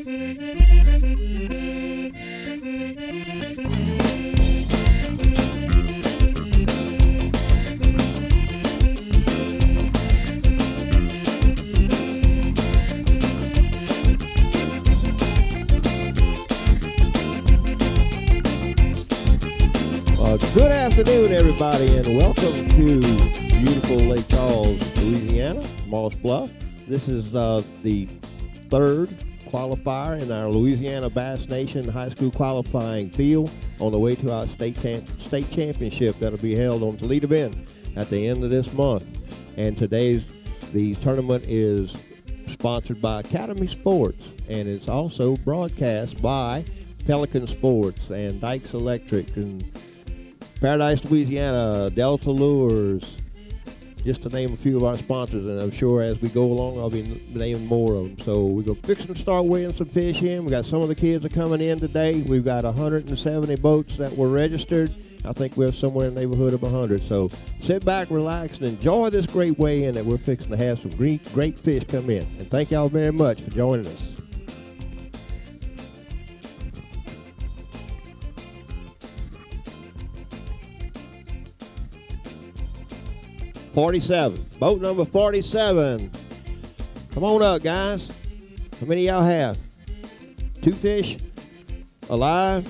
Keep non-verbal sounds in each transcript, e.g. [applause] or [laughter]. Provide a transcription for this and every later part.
Uh, good afternoon, everybody, and welcome to beautiful Lake Charles, Louisiana, Moss Bluff. This is uh, the third qualifier in our Louisiana Bass Nation High School qualifying field on the way to our state champ- state championship that'll be held on Toledo Bend at the end of this month. And today's the tournament is sponsored by Academy Sports, and it's also broadcast by Pelican Sports and Dykes Electric and Paradise, Louisiana, Delta Lures, just to name a few of our sponsors. And I'm sure as we go along, I'll be naming more of them. So we're to fix and start weighing some fish in. We got some of the kids are coming in today. We've got 170 boats that were registered. I think we're somewhere in the neighborhood of 100. So sit back, relax, and enjoy this great weigh-in that we're fixing to have some great, great fish come in. And thank y'all very much for joining us. Forty-seven. Boat number forty-seven. Come on up, guys. How many y'all have? Two fish alive.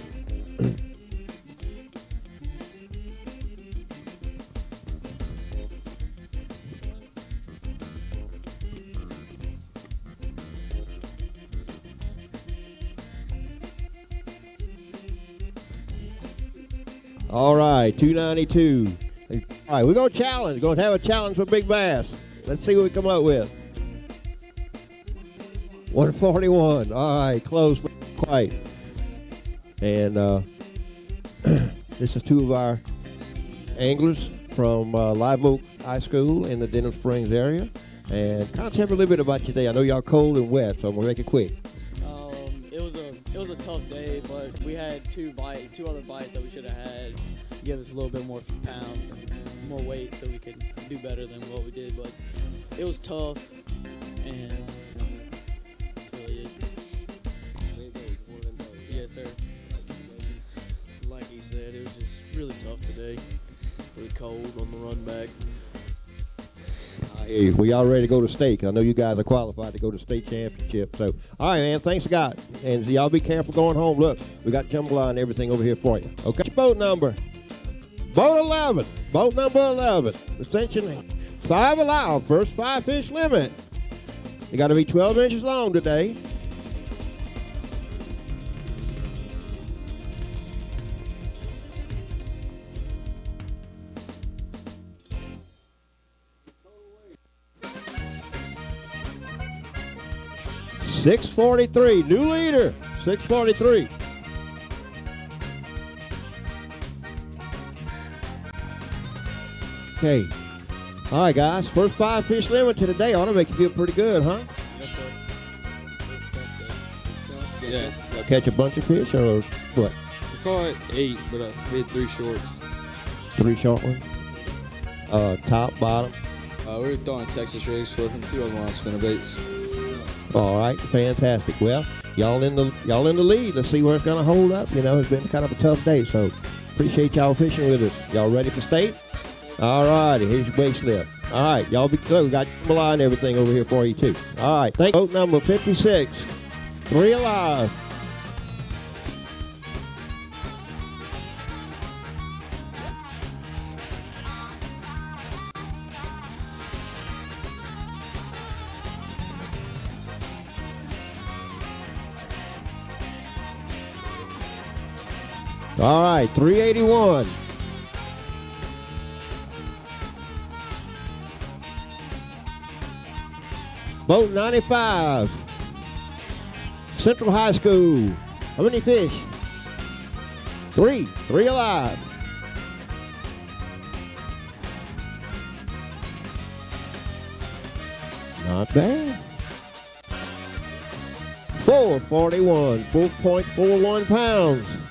All right, 292. All right, we're going to challenge. Going to have a challenge for Big Bass. Let's see what we come up with. 141. All right, close, quite. And uh, [clears throat] this is two of our anglers from uh, Live Oak High School in the Denham Springs area. And kind of tell me a little bit about your day. I know y'all cold and wet, so I'm gonna make it quick. Um, it was a it was a tough day, but we had two bite two other bites that we should have had. Give us a little bit more pounds more weight, so we could do better than what we did. But it was tough, and really. Yes, sir. Like he said, it was just really tough today. Really cold on the run back. You. We all ready to go to state. I know you guys are qualified to go to state championship. So, all right, man. Thanks, God. And y'all be careful going home. Look, we got jambalaya and everything over here for you. Okay. Boat number. Boat 11. Boat number 11. Extension five allowed. First five fish limit. You got to be 12 inches long today. Six forty-three, new leader. Six forty-three. Okay. All right, guys. First five fish limit to today ought to make you feel pretty good, huh? Yes, sir. Yeah, Y'all catch a bunch of fish or what? we caught eight, but I hit three shorts. Three short ones. Uh, top, bottom. Uh, we were throwing Texas rigs, flipping two of them on spinnerbaits. All right, fantastic. Well, y'all in the y'all in the lead. Let's see where it's gonna hold up. You know, it's been kind of a tough day, so appreciate y'all fishing with us. Y'all ready for state? All righty, here's your base slip. All right, y'all be good. We got line and everything over here for you too. All right, thank boat number 56. Three alive. All right, 381. Boat 95. Central High School. How many fish? Three. Three alive. Not bad. 441, 4.41 pounds.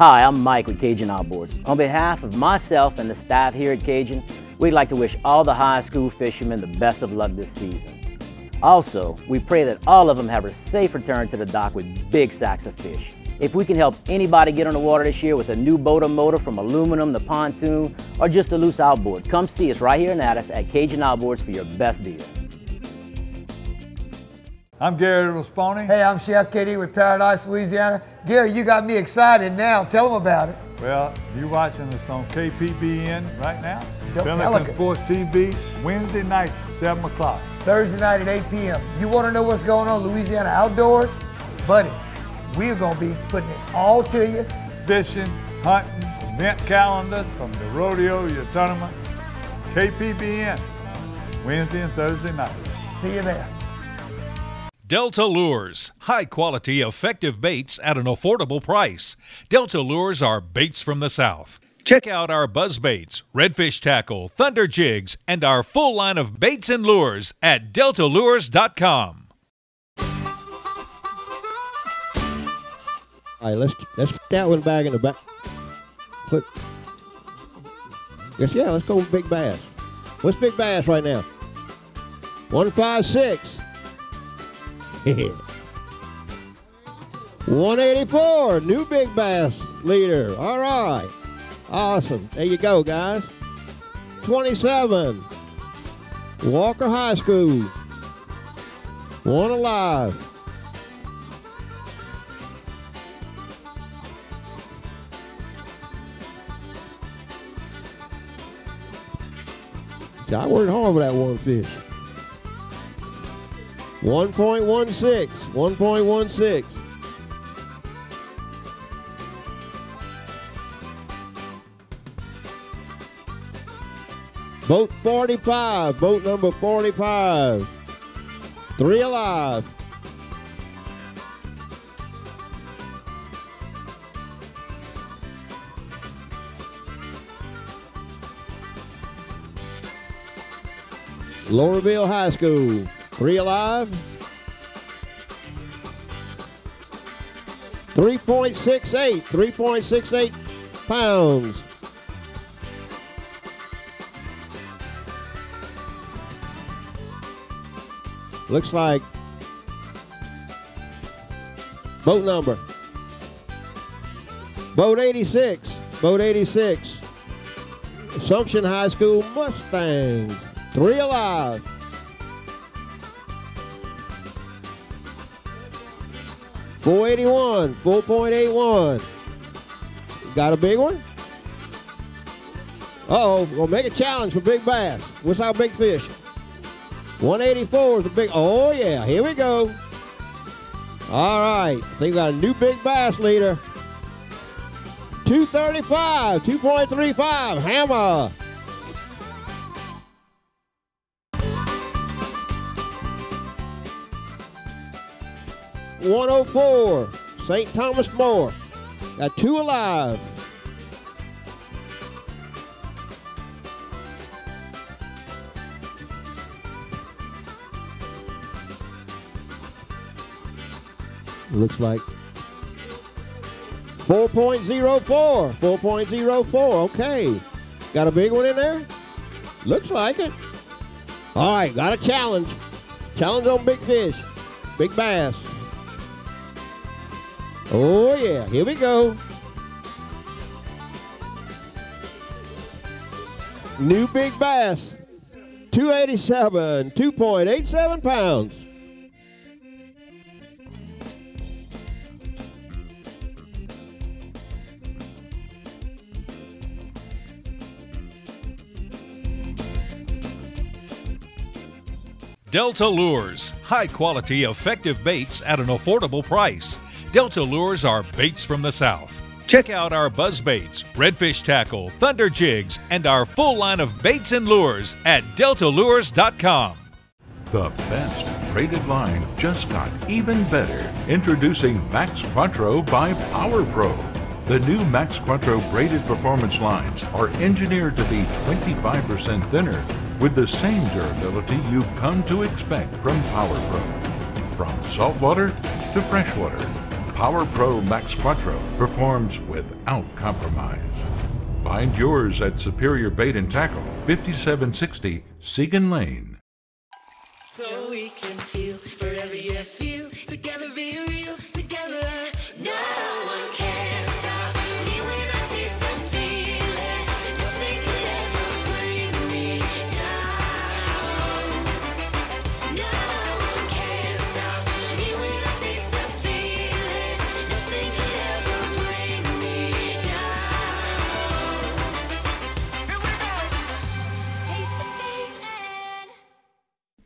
Hi, I'm Mike with Cajun Outboards. On behalf of myself and the staff here at Cajun, we'd like to wish all the high school fishermen the best of luck this season. Also, we pray that all of them have a safe return to the dock with big sacks of fish. If we can help anybody get on the water this year with a new boat or motor from aluminum to pontoon or just a loose outboard, come see us right here in Addis at Cajun Outboards for your best deal. I'm Gary Rasponi. Hey, I'm Chef KD with Paradise, Louisiana. Gary, you got me excited now. Tell them about it. Well, you're watching us on KPBN right now. Pelican Pelican. Sports TV, Wednesday nights, 7 o'clock. Thursday night at 8 p.m. You want to know what's going on Louisiana outdoors? Buddy, we're going to be putting it all to you. Fishing, hunting, event calendars from the rodeo, your tournament. KPBN, Wednesday and Thursday nights. See you there. Delta Lures, high quality, effective baits at an affordable price. Delta Lures are baits from the South. Check out our buzz baits, redfish tackle, thunder jigs, and our full line of baits and lures at deltalures.com. All right, let's let's put that one back in the back. Put. Yes, yeah. Let's go with Big Bass. What's Big Bass right now? One five six. One eighty four. New Big Bass leader. All right. Awesome. There you go, guys. Twenty seven. Walker High School. One alive. I worked hard for that one fish. 1.16. 1.16. Boat 45. Boat number 45. Three alive. Laurelville High School. Three alive. 3.68. 3.68 pounds. Looks like boat number. Boat 86. Boat 86. Assumption High School Mustangs. Three alive. Four eighty one, four point eight one. Got a big one? Uh oh, we'll make a challenge for big bass. What's our big fish? 184 is a big. Oh yeah, here we go. All right, I think we got a new big bass leader. 235, 2.35, hammer. One oh four, St. Thomas More. Got two alive. Looks like 4.04. 4.04. Okay. Got a big one in there? Looks like it. All right, got a challenge. Challenge on big fish. Big bass. Oh, yeah. Here we go. New big bass. 287. 2.87 pounds. Delta Lures, high quality, effective baits at an affordable price. Delta Lures are baits from the South. Check out our buzz baits, redfish tackle, thunder jigs, and our full line of baits and lures at deltalures.com. The best braided line just got even better. Introducing Max Quattro by Power Pro. The new Maxcuatro braided performance lines are engineered to be 25% thinner with the same durability you've come to expect from Power Pro. From saltwater to freshwater, Power Pro Maxcuatro performs without compromise. Find yours at Superior Bait and Tackle, 5760 Segan Lane.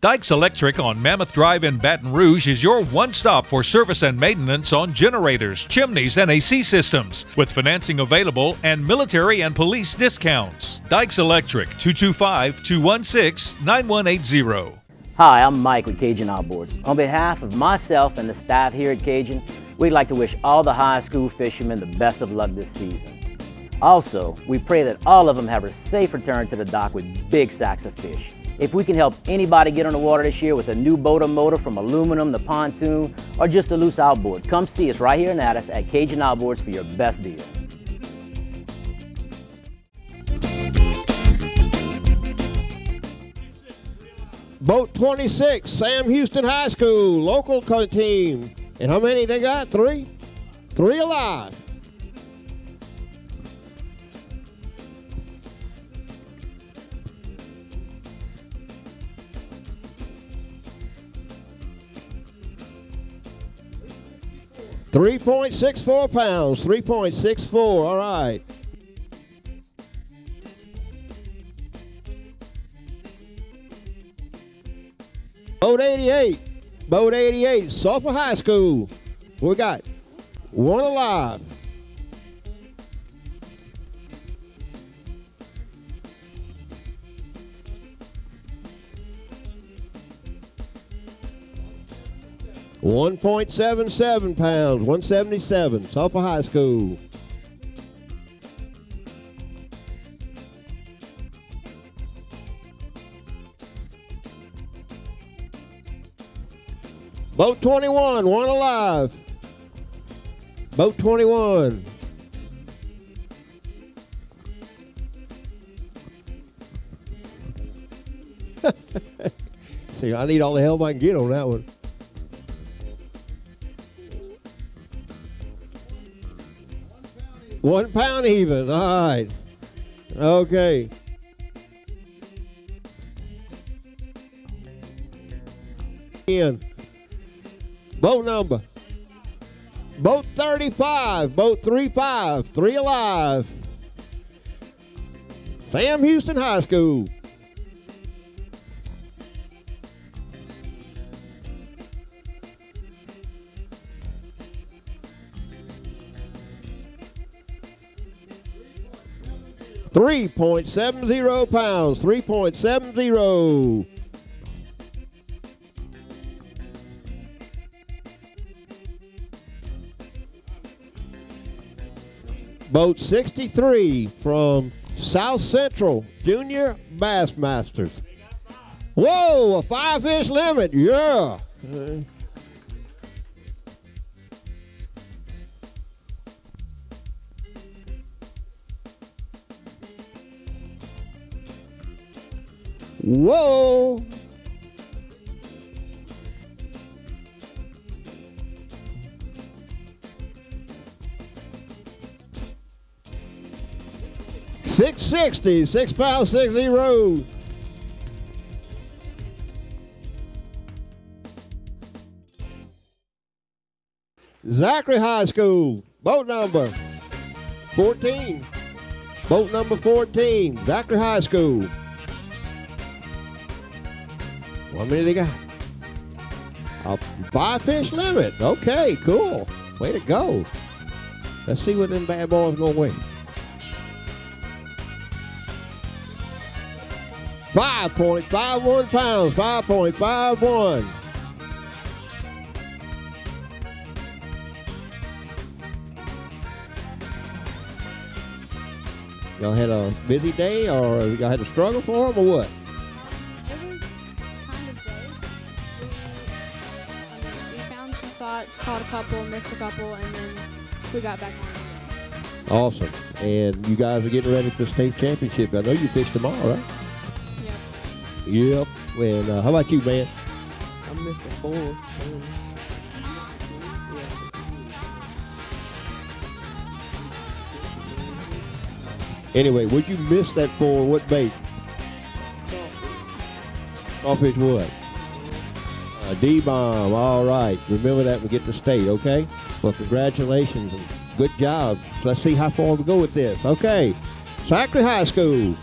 Dykes Electric on Mammoth Drive in Baton Rouge is your one stop for service and maintenance on generators, chimneys, and AC systems, with financing available and military and police discounts. Dykes Electric, 225 216 9180. Hi, I'm Mike with Cajun Outboards. On behalf of myself and the staff here at Cajun, we'd like to wish all the high school fishermen the best of luck this season. Also, we pray that all of them have a safe return to the dock with big sacks of fish. If we can help anybody get on the water this year with a new boat or motor from aluminum the pontoon or just a loose outboard, come see us right here in Addis at Cajun Outboards for your best deal. Boat 26, Sam Houston High School, local team. And how many they got? Three? Three alive. Three point six four pounds. Three point six four. All right. Boat 88. Boat 88. Sulphur High School. We got one alive. One point seven seven pounds, one seventy seven, Sulphur High School. Boat 21, one alive. Boat 21. [laughs] See, I need all the help I can get on that one. One pound even. All right. Okay. In. Boat number. Boat 35. Boat 35. Three alive. Sam Houston High School. Three point seven zero pounds. Three point seven zero. Boat 63 from South Central Junior Bassmasters. Whoa, a five fish limit. Yeah. Mm-hmm. Whoa. Six sixty, six pound six zero. Zachary High School, boat number 14. Boat number 14, Zachary High School. How many they got? A five fish limit. Okay, cool. Way to go. Let's see what them bad boys gonna weigh. Five point five one pounds. Five point five one. Y'all had a busy day, or y'all had to struggle for them, or what? Caught a couple, missed a couple, and then we got back on. Awesome. And you guys are getting ready for the state championship. I know you fish tomorrow, right? Yep. And uh, how about you, man? I missed a four. Um, Anyway, would you miss that for what bait? Crawfish Uh, D-bomb. All right. Remember that we get the state, okay? Well, congratulations and good job. So let's see how far we go with this. Okay. Zachary High School.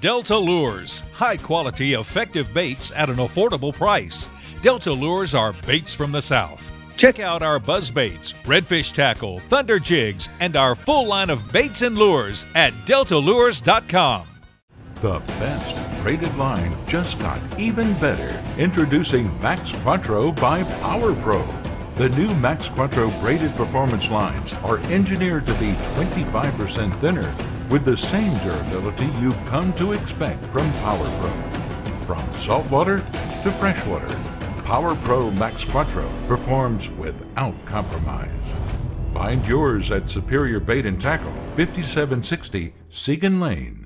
Delta Lures, high quality, effective baits at an affordable price. Delta Lures are baits from the South. Check out our buzz baits, redfish tackle, thunder jigs, and our full line of baits and lures at deltalures.com. The best braided line just got even better. Introducing Max Quattro by Power Pro. The new Maxcuatro braided performance lines are engineered to be 25% thinner with the same durability you've come to expect from Power Pro. From saltwater to freshwater, Power Pro Maxcuatro performs without compromise. Find yours at Superior Bait and Tackle, 5760 Segan Lane.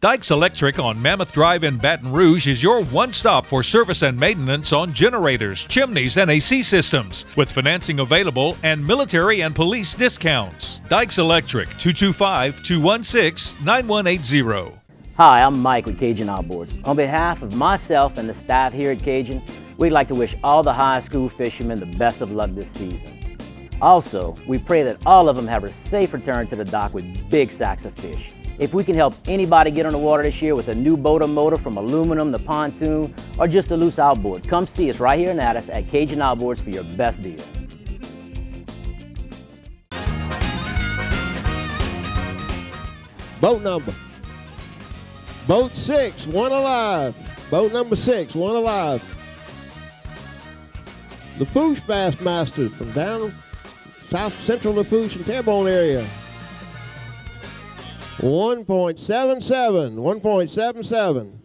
Dykes Electric on Mammoth Drive in Baton Rouge is your one stop for service and maintenance on generators, chimneys, and AC systems, with financing available and military and police discounts. Dykes Electric, 225 216 9180. Hi, I'm Mike with Cajun Outboards. On behalf of myself and the staff here at Cajun, we'd like to wish all the high school fishermen the best of luck this season. Also, we pray that all of them have a safe return to the dock with big sacks of fish. If we can help anybody get on the water this year with a new boat or motor from aluminum to pontoon or just a loose outboard, come see us right here in Addis at Cajun Outboards for your best deal. Boat number. Boat six, one alive. Boat number six, one alive. Lafourche Bassmaster from down south central Lafourche and Terrebonne area. 1.77, 1.77.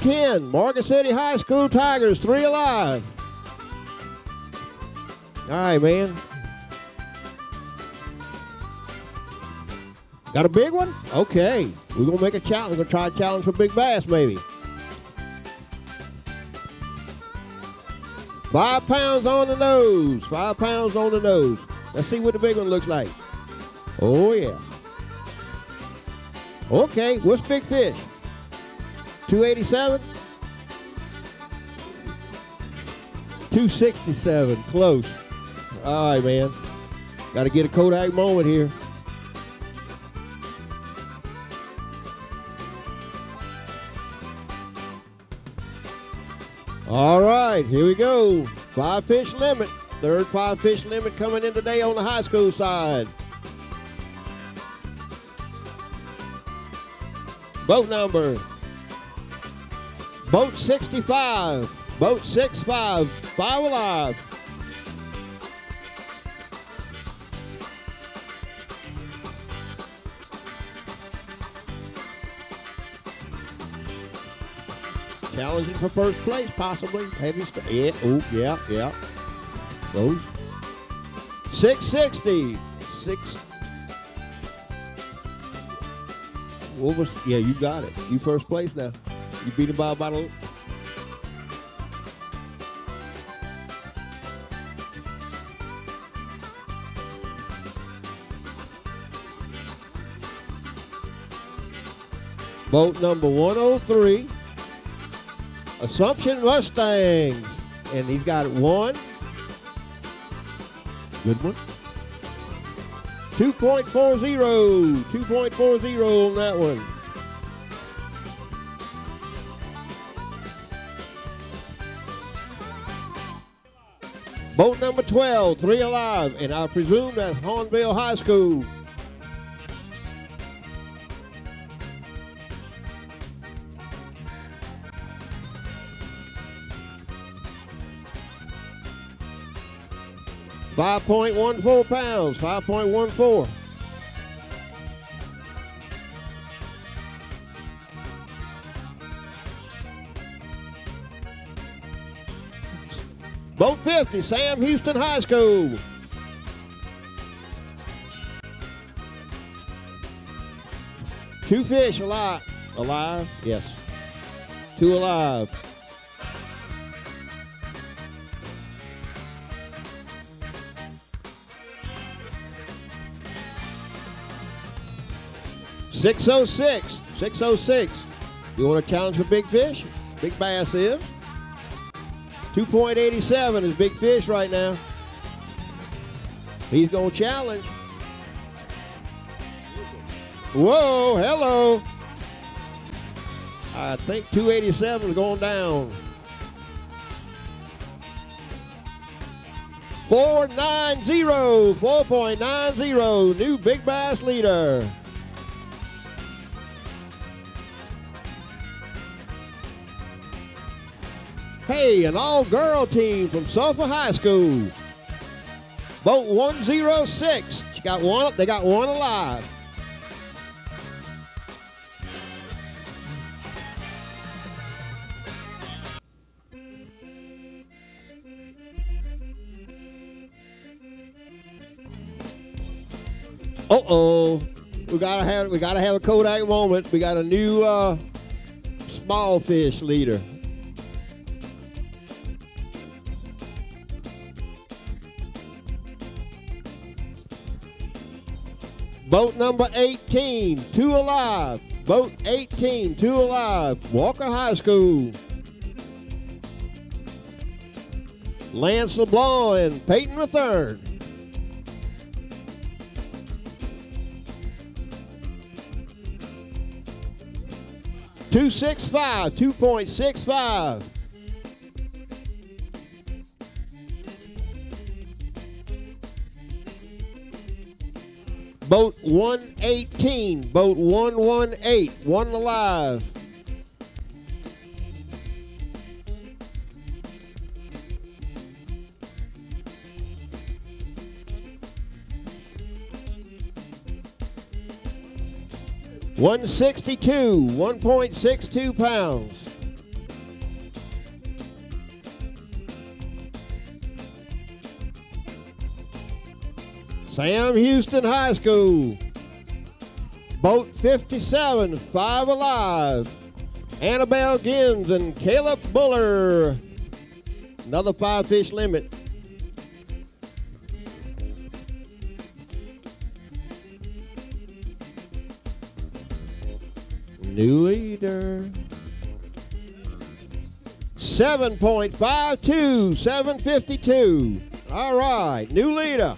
Ken, Morgan City High School Tigers, three alive. All right, man. Got a big one? Okay. We're going to make a challenge. We're going to try a challenge for big bass, maybe. Five pounds on the nose. Five pounds on the nose. Let's see what the big one looks like. Oh, yeah. Okay. What's big fish? 287? 267. Close. All right, man. Got to get a Kodak moment here. All right, here we go. Five fish limit. Third five fish limit coming in today on the high school side. Boat number. Boat 65. Boat 65. Five alive. Challenging for first place, possibly. Heavy stuff. Yeah, oh, yeah, yeah. Close. 660. Six. What was, yeah, you got it. You first place now. You beat him by about a, Boat number 103. Assumption Mustangs. And he's got one. Good one. 2.40. 2.40 on that one. Boat number 12, three alive, and I presume that's Hornville High School. Five point one four pounds. Five point one four. Boat 50, Sam Houston High School. Two fish alive. Alive? Yes. Two alive. Six oh six. Six oh six. You want to challenge for big fish? Big bass is. 2.87 is big fish right now. He's going to challenge. Whoa, hello. I think 287 is going down. 490, 4.90, new big bass leader. Hey, an all-girl team from Sulphur High School. Boat 106. She got one. They got one alive. Uh oh, we gotta have we gotta have a Kodak moment. We got a new uh, small fish leader. Boat number 18, two alive. Boat 18, two alive. Walker High School. Lance LeBlanc and Peyton Mathern. Two six five, two point six five. Boat 118, boat 118, one alive. One sixty-two, one point six two pounds. Sam Houston High School. Boat 57, five alive. Annabelle Gins and Caleb Buller. Another five fish limit. New leader. 7.52, 752. All right, new leader.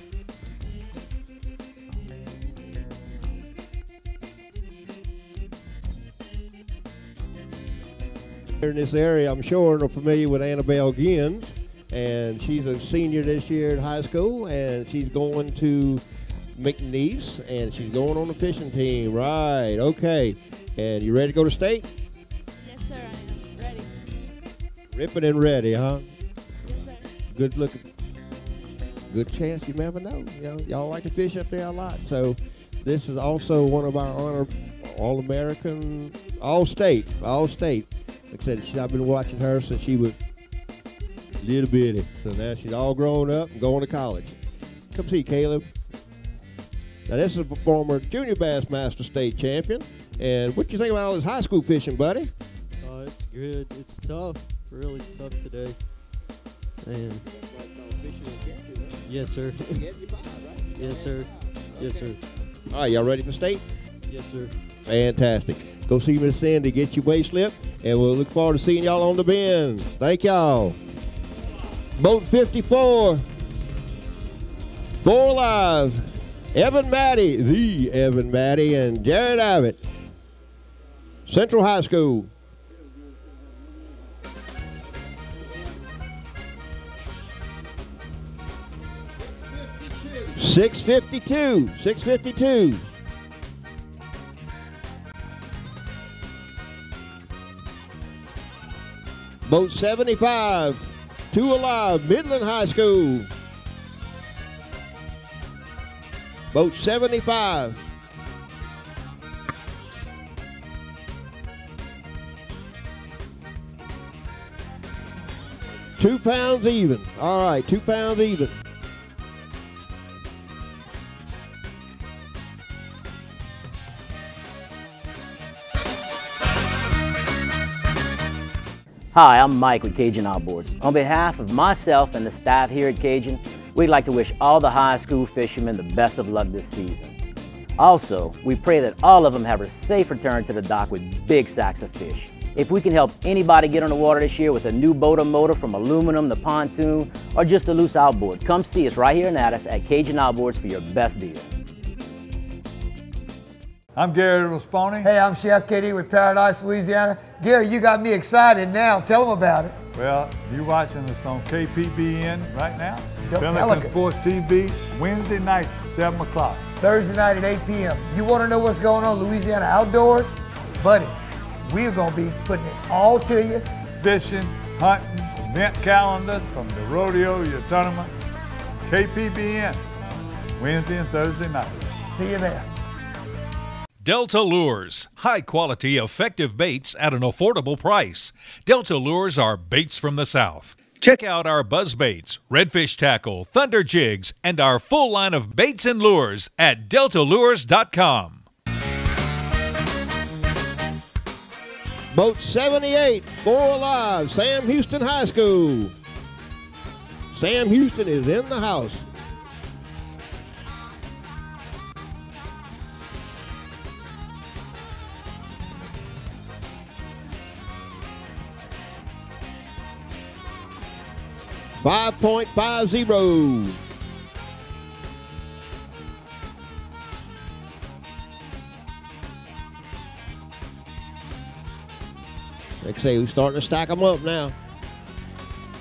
In this area, I'm sure, are familiar with Annabelle Gins, and she's a senior this year at high school, and she's going to McNeese, and she's going on the fishing team. Right, okay. And you ready to go to state? Yes, sir, I am. Ready. Ripping and ready, huh? Yes, sir. Good looking. Good chance, you never know. You know, y'all like to fish up there a lot. So this is also one of our honor All-American, All-State, All-State. Like I said, she, I've been watching her since she was little bitty. So now she's all grown up and going to college. Come see Caleb. Now this is a former junior Bassmaster state champion. And what you think about all this high school fishing, buddy? Uh, it's good. It's tough. Really tough today. And yes, sir. [laughs] yes, sir. Yes, sir. All right, y'all ready for state? Yes, sir. Fantastic. Go see Miss Sandy, get your waist slip, and we'll look forward to seeing y'all on the bend. Thank y'all. Boat 54. Four alive. Evan Maddie, the Evan Maddie, and Jared Abbott. Central High School. Six fifty-two. Six fifty-two. Boat seventy-five. Two alive. Midland High School. Boat 75. Two pounds even. All right, two pounds even. Hi, I'm Mike with Cajun Outboards. On behalf of myself and the staff here at Cajun, we'd like to wish all the high school fishermen the best of luck this season. Also, we pray that all of them have a safe return to the dock with big sacks of fish. If we can help anybody get on the water this year with a new boat or motor from aluminum to pontoon or just a loose outboard, come see us right here in Addis at Cajun Outboards for your best deal. I'm Gary Rasponi. Hey, I'm Chef KD with Paradise, Louisiana. Gary, you got me excited now. Tell them about it. Well, you're watching us on KPBN right now. Del- Pelican Pelican. Sports TV, Wednesday nights at 7 o'clock. Thursday night at 8 p.m. You want to know what's going on Louisiana outdoors? Buddy, we're going to be putting it all to you. Fishing, hunting, event calendars from the rodeo, your tournament. KPBN, Wednesday and Thursday nights. See you there. Delta Lures, high quality, effective baits at an affordable price. Delta Lures are baits from the South. Check out our buzz baits, redfish tackle, thunder jigs, and our full line of baits and lures at deltalures.com. Boat 78, four alive, Sam Houston High School. Sam Houston is in the house. Five point five zero. Like I say, we're starting to stack them up now.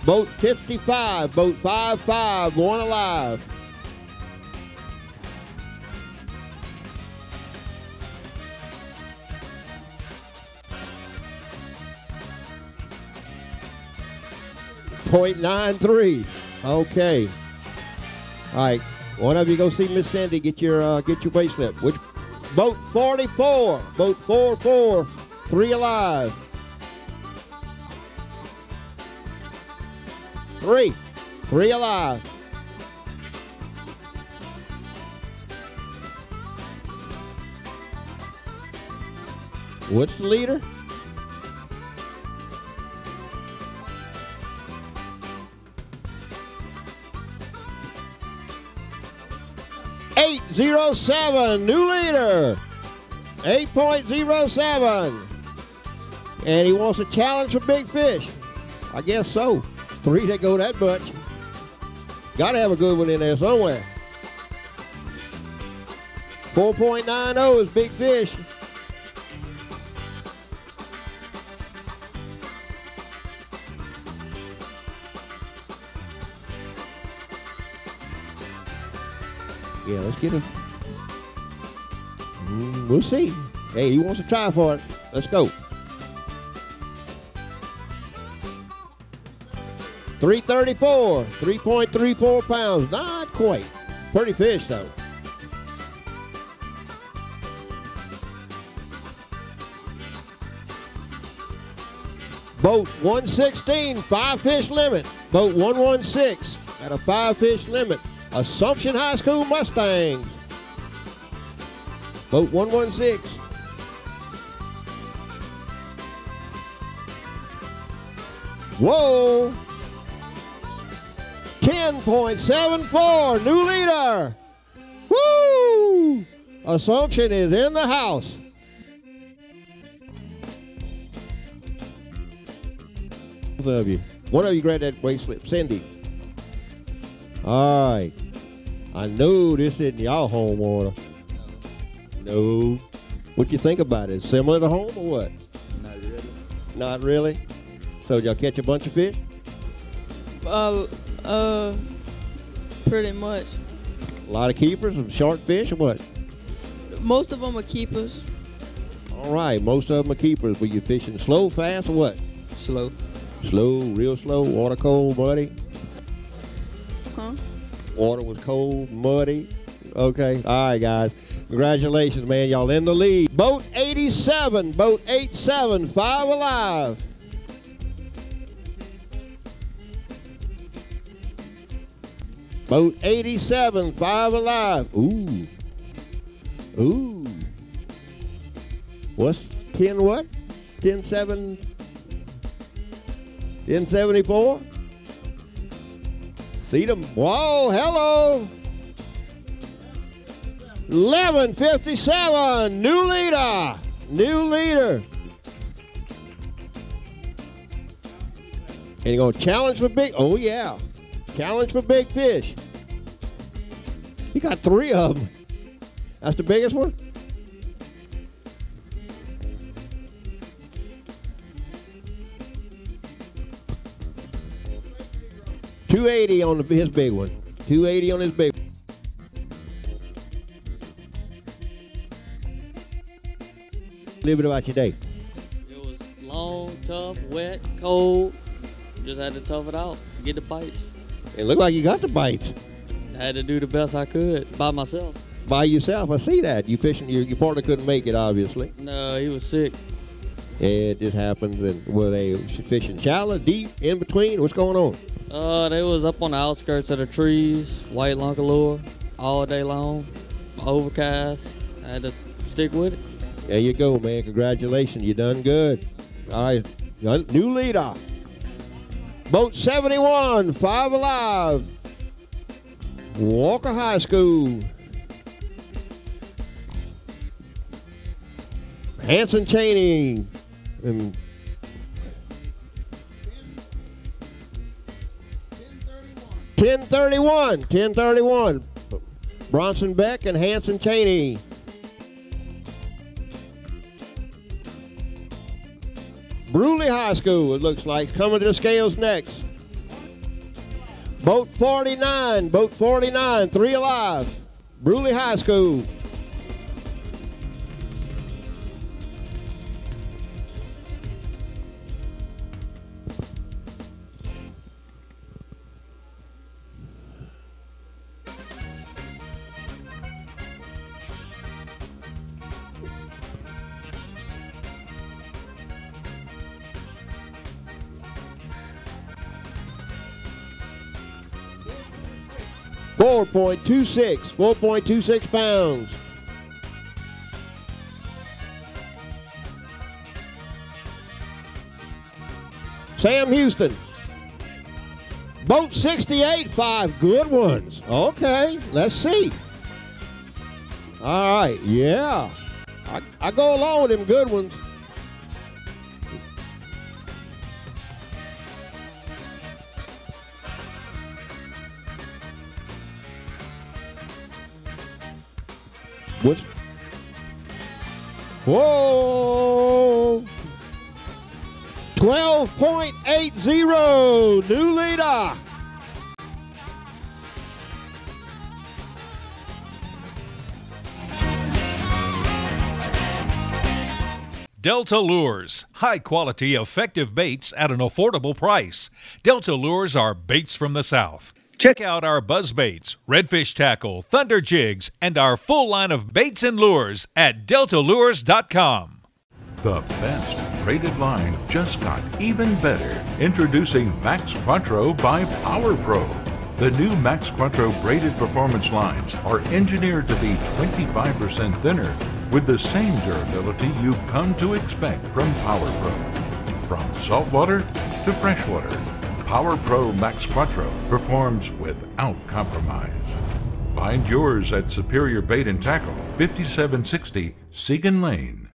Boat 55, boat 5-5, one alive. Point nine three. Okay. All right. One of you go see Miss Sandy. Get your uh, get your weight slip. Which boat 44? Boat 44, three alive. Three. Three alive. What's the leader? Eight zero seven, new leader. Eight point zero seven. And he wants a challenge for big fish. I guess so. Three that go that much. Got to have a good one in there somewhere. 4.90 is big fish. Let's get him. Mm, we'll see. Hey, he wants to try for it. Let's go. 334, 3.34 pounds. Not quite. Pretty fish, though. Boat 116, five fish limit. Boat 116 at a five fish limit. Assumption High School Mustangs. Boat 116. Whoa! 10.74, new leader. Woo! Assumption is in the house. Both of you. One of you grab that slip. Cindy. All right. I know this isn't y'all home water. No. What you think about it? Similar to home or what? Not really. Not really. So y'all catch a bunch of fish? Uh, uh, pretty much. A lot of keepers and short fish or what? Most of them are keepers. All right, most of them are keepers. Were you fishing slow, fast, or what? Slow. Slow, real slow. Water cold, buddy. Huh? Water was cold, muddy. Okay. All right, guys. Congratulations, man. Y'all in the lead. Boat 87, boat 87, five alive. Boat 87, five alive. Ooh. Ooh. What's 10 what? 10 7 1074? See them? Whoa, hello. 1157, new leader. New leader. And you're going to challenge for big, oh yeah. Challenge for big fish. You got three of them. That's the biggest one? Two eighty on the, his big one. Two eighty on his big. A little bit about your day. It was long, tough, wet, cold. Just had to tough it out, get the bites. It looked like you got the bites I Had to do the best I could by myself. by yourself. I see that. You fishing. Your, your partner couldn't make it, obviously. No, he was sick. It just happens. And were they fishing shallow, deep, in between? What's going on? Uh, they was up on the outskirts of the trees, white lunker lure, all day long, overcast. I had to stick with it. There you go, man. Congratulations. You done good. All right. New leader. Boat 71, five alive. Walker High School. Hanson Cheney. And Ten thirty-one. Ten thirty-one. Bronson Beck and Hanson Cheney. Brusly High School, it looks like, coming to the scales next. Boat 49, boat 49, three alive. Brusly High School. Four point two six, four point two six pounds. Sam Houston. Boat 68, five good ones. Okay, let's see. All right, yeah. I, I go along with them good ones. What's Whoa! 12.80, new leader. Delta Lures, high quality, effective baits at an affordable price. Delta Lures are baits from the South. Check out our buzz baits, redfish tackle, thunder jigs, and our full line of baits and lures at deltalures.com. The best braided line just got even better. Introducing Max Quattro by Power Pro. The new Maxcuatro braided performance lines are engineered to be 25% thinner with the same durability you've come to expect from Power Pro. From saltwater to freshwater, Power Pro Maxcuatro performs without compromise. Find yours at Superior Bait and Tackle, 5760 Segan Lane.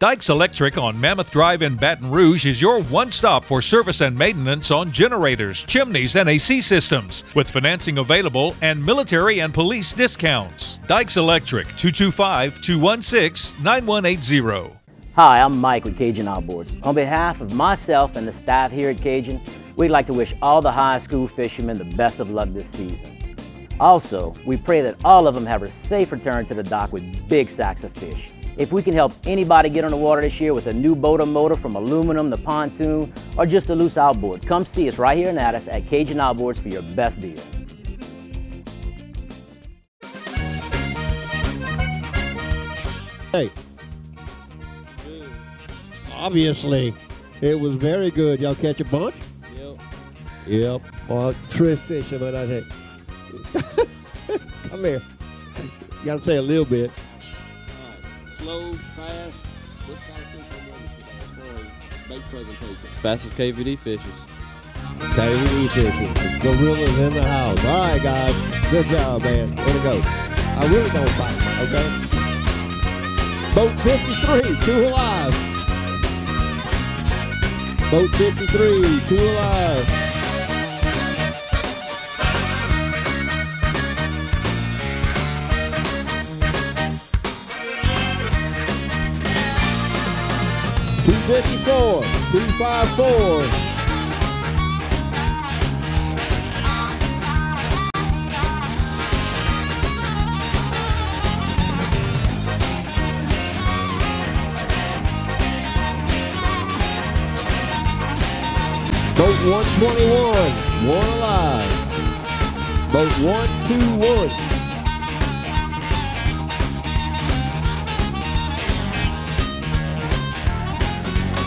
Dykes Electric on Mammoth Drive in Baton Rouge is your one stop for service and maintenance on generators, chimneys, and AC systems, with financing available and military and police discounts. Dykes Electric, 225 216 9180. Hi, I'm Mike with Cajun Outboards. On behalf of myself and the staff here at Cajun, we'd like to wish all the high school fishermen the best of luck this season. Also, we pray that all of them have a safe return to the dock with big sacks of fish. If we can help anybody get on the water this year with a new boat or motor from aluminum to pontoon or just a loose outboard, come see us right here in Addis at Cajun Outboards for your best deal. Hey. Obviously, it was very good. Y'all catch a bunch? Yep. Yep. Well, Trish Fisherman, I think. [laughs] Come here. You got to say a little bit. Slow, fast. What kind of fish you want today as far as bait presentation? Fastest KVD fishes. KVD fishing. The gorillas in the house. All right, guys. Good job, man. Here to go. I really don't bite, okay? Boat 53, two alive. Boat 53, two alive. Two fifty four, two five four. Boat 121, one alive. Boat 121.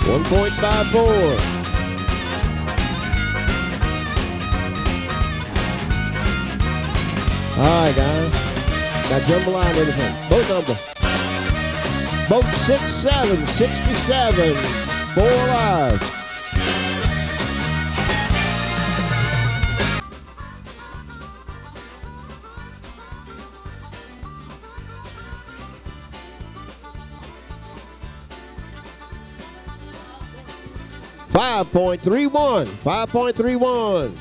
1.54. All right, guys. Got Jambalaya in the Boat Both of them. Both 6'7", 4 live. 5.31. 5.31.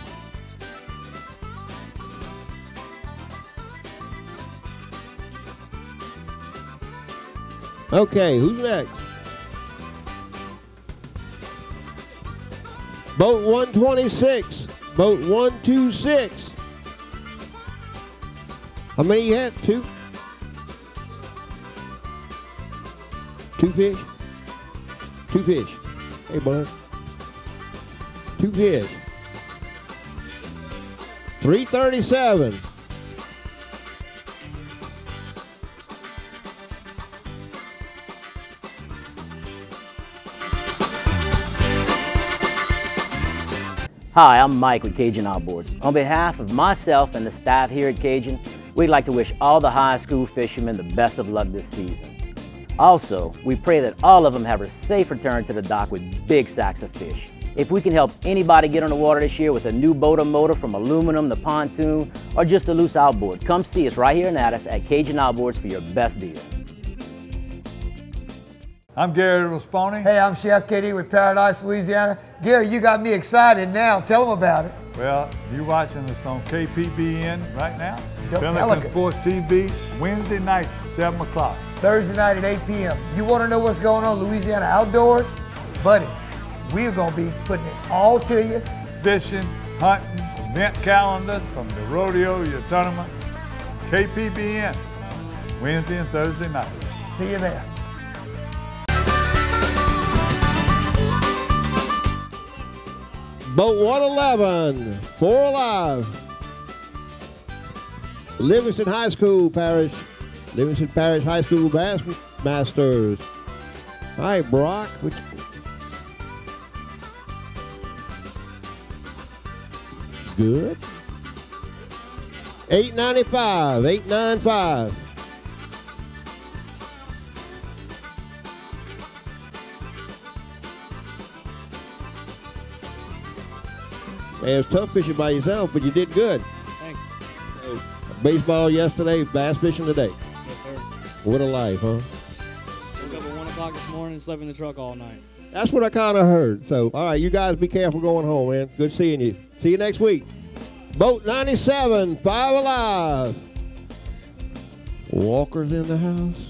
Okay, who's next? Boat 126. Boat 126. How many you had? Two? Two fish? Two fish. Hey, bud. Two fish. 337. Hi, I'm Mike with Cajun Outboards. On behalf of myself and the staff here at Cajun, we'd like to wish all the high school fishermen the best of luck this season. Also, we pray that all of them have a safe return to the dock with big sacks of fish. If we can help anybody get on the water this year with a new boat or motor from aluminum to pontoon or just a loose outboard, come see us right here in Addis at Cajun Outboards for your best deal. I'm Gary Rasponi. Hey, I'm Chef KD with Paradise, Louisiana. Gary, you got me excited now. Tell them about it. Well, you're watching us on KPBN right now. Del- Pelican Pelican. Sports TV, Wednesday nights, at 7 o'clock. Thursday night at 8 p.m. You want to know what's going on Louisiana outdoors? Buddy, we're going to be putting it all to you. Fishing, hunting, event calendars from the rodeo, your tournament. KPBN, Wednesday and Thursday nights. See you there. Boat 111, four alive. Livingston High School Parish, Livingston Parish High School Bass Masters. Hi, Brock. Good. 895, 895. Man, it's tough fishing by yourself, but you did good. Thanks. So, baseball yesterday, bass fishing today. Yes, sir. What a life, huh? Woke up at 1 o'clock this morning and slept in the truck all night. That's what I kind of heard. So, all right, you guys be careful going home, man. Good seeing you. See you next week. Boat 97, five alive. Walker's in the house.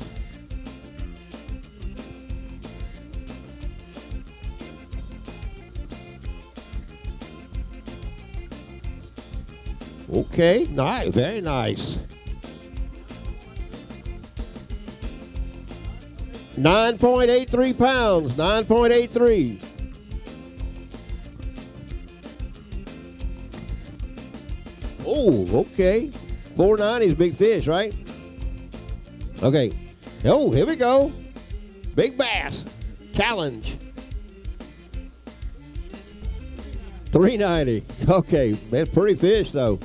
Okay, nice, very nice. Nine point eight three pounds. Nine point eight three. Oh, okay. Four ninety is big fish, right? Okay. Oh, here we go. Big bass. Challenge. 390. Okay, that's pretty fish though.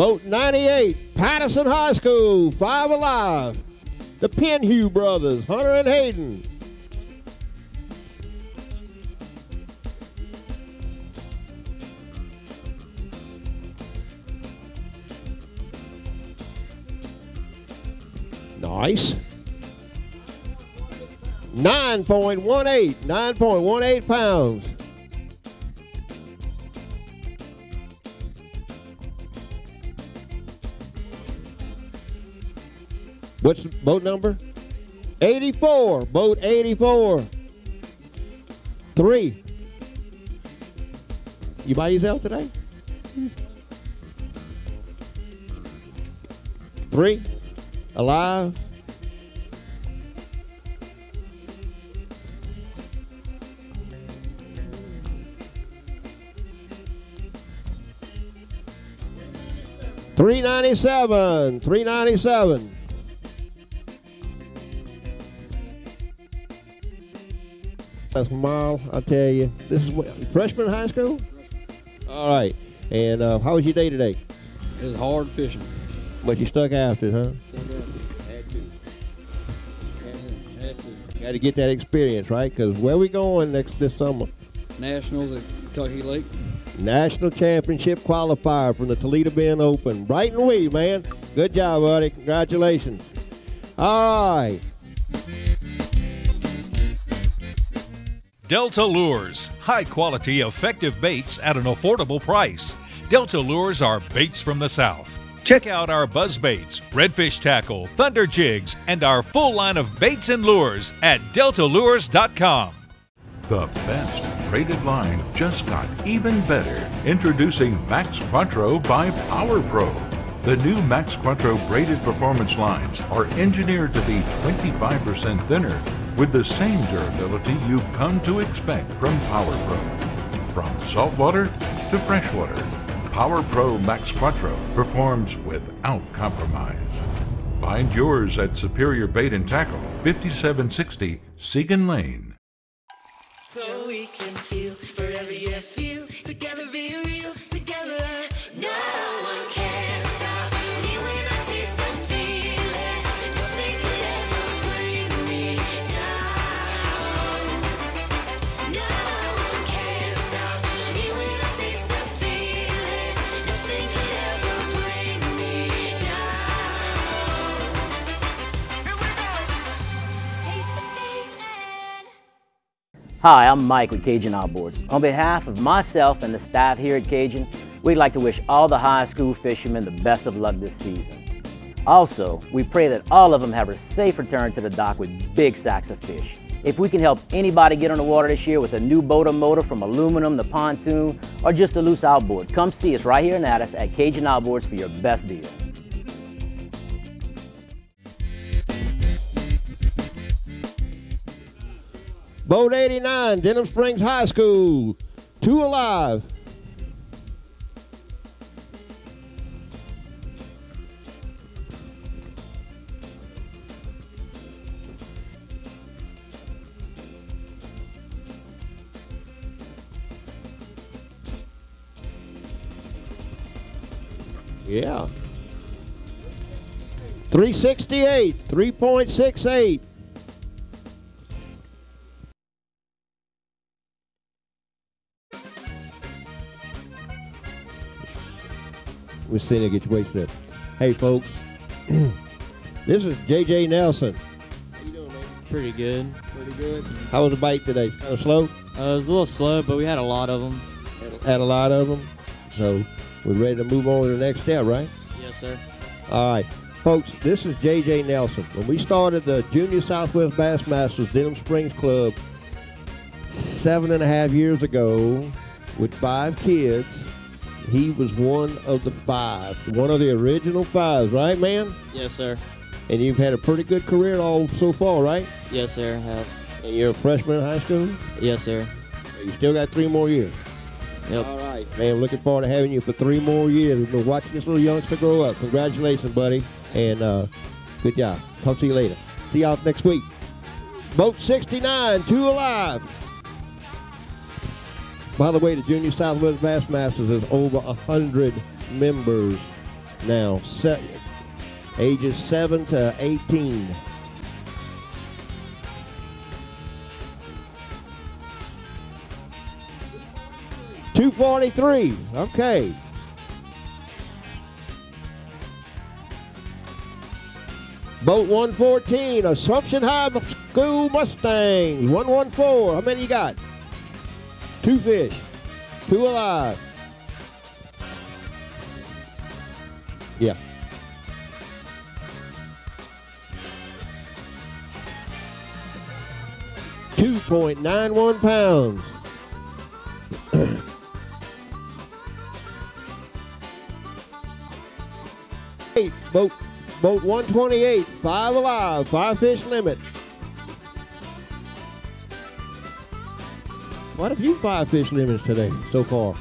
Boat 98, Patterson High School, five alive. The Penhue brothers, Hunter and Hayden. Nice. 9.18, 9.18 pounds. What's boat number? 84. Boat 84. Three. You by yourself today? Three. Alive. Three ninety seven. Three ninety seven. That's mile, I tell you. This is what, freshman high school? All right. And uh, how was your day today? It was hard fishing. But you stuck after it, huh? Had to. Had, had to. Got to get that experience, right? Because where we going next this summer? Nationals at Kentucky Lake. National Championship qualifier from the Toledo Bend Open. Bright and wee, man. Good job, buddy. Congratulations. All right. Delta Lures, high quality, effective baits at an affordable price. Delta Lures are baits from the South. Check out our buzz baits, redfish tackle, thunder jigs, and our full line of baits and lures at deltalures.com. The best braided line just got even better. Introducing Max Quattro by Power Pro. The new Maxcuatro braided performance lines are engineered to be 25% thinner with the same durability you've come to expect from Power Pro. From saltwater to freshwater, Power Pro Maxcuatro performs without compromise. Find yours at Superior Bait and Tackle, 5760 Segan Lane. Hi, I'm Mike with Cajun Outboards. On behalf of myself and the staff here at Cajun, we'd like to wish all the high school fishermen the best of luck this season. Also, we pray that all of them have a safe return to the dock with big sacks of fish. If we can help anybody get on the water this year with a new boat or motor from aluminum to pontoon or just a loose outboard, come see us right here in Addis at Cajun Outboards for your best deal. Boat 89, Denham Springs High School. Two alive. Yeah. 368, 3.68. We're seeing it get your weight set. Hey, folks. [clears throat] this is JJ Nelson. How you doing, man? Pretty good. Pretty good. How was the bite today? Kind of slow? Uh, it was a little slow, but we had a lot of them. Had a lot of them. So we're ready to move on to the next step, right? Yes, sir. All right. Folks, this is JJ Nelson. When we started the Junior Southwest Bassmasters Denham Springs Club seven and a half years ago with five kids, he was one of the five, one of the original fives, right, man? Yes, sir. And you've had a pretty good career all so far, right? Yes, sir. I have. And you're a freshman in high school? Yes, sir. You still got three more years. Yep. All right. Man, looking forward to having you for three more years. We've been watching this little youngster grow up. Congratulations, buddy. And uh, good job. Talk to you later. See y'all next week. Boat 69, two alive. By the way, the Junior Southwest Bassmasters has over 100 members now, se- ages 7 to 18. Two forty-three. Okay. Boat one fourteen. Assumption High School Mustangs. One one four. How many you got? Two fish. Two alive. Yeah. Two point nine one pounds. [clears throat] Eight, boat, boat 128, five alive, five fish limit. Quite a few five fish limits today so far.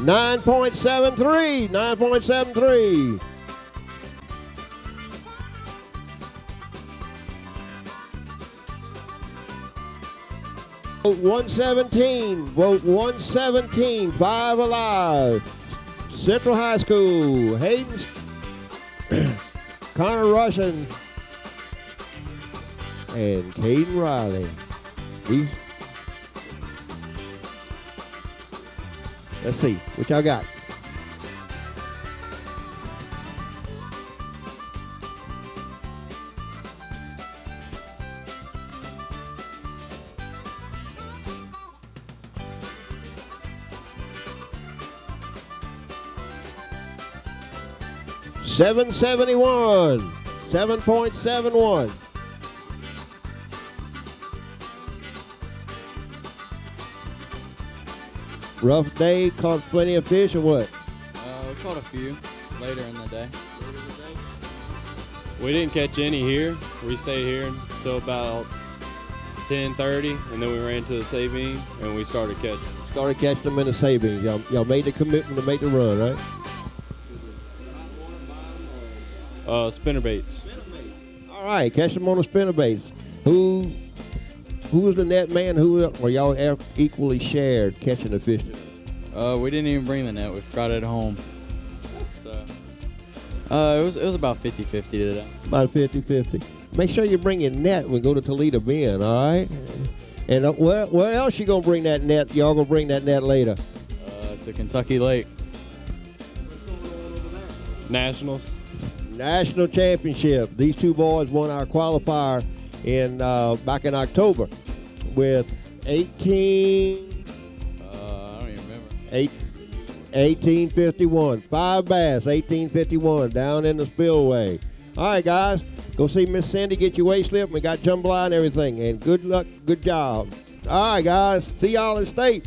Nine point seven three, nine point seven three. Vote 117. Vote 117. Five alive. Central High School. Hayden. Connor Russian. And Caden Riley. These. Let's see. What y'all got? Seven seventy one. Seven point seven one. Rough day, caught plenty of fish or what? Uh, we caught a few later in the day. We didn't catch any here. We stayed here until about 10:30, and then we ran to the Sabine and we started catching. Started catching them in the Sabines. Y'all, y'all made the commitment to make the run, right? Uh, spinner baits. All right, catch them on the spinner baits. Who who was the net man? Who were y'all equally shared catching the fish? Uh, we didn't even bring the net. We brought it home. So, uh, it was it was about 50-50 today. About 50-50. Make sure you bring your net when you go to Toledo Bend, all right? And uh, where, where else you gonna bring that net? Y'all gonna bring that net later? Uh, to Kentucky Lake. Nationals. National championship. These two boys won our qualifier in uh, back in October with 18. Uh, I don't even remember. Eight, 1851. Five bass, 1851, down in the spillway. All right, guys, go see Miss Cindy, get your weight slip. We got jambalaya and everything. And good luck, good job. All right, guys, see y'all in state.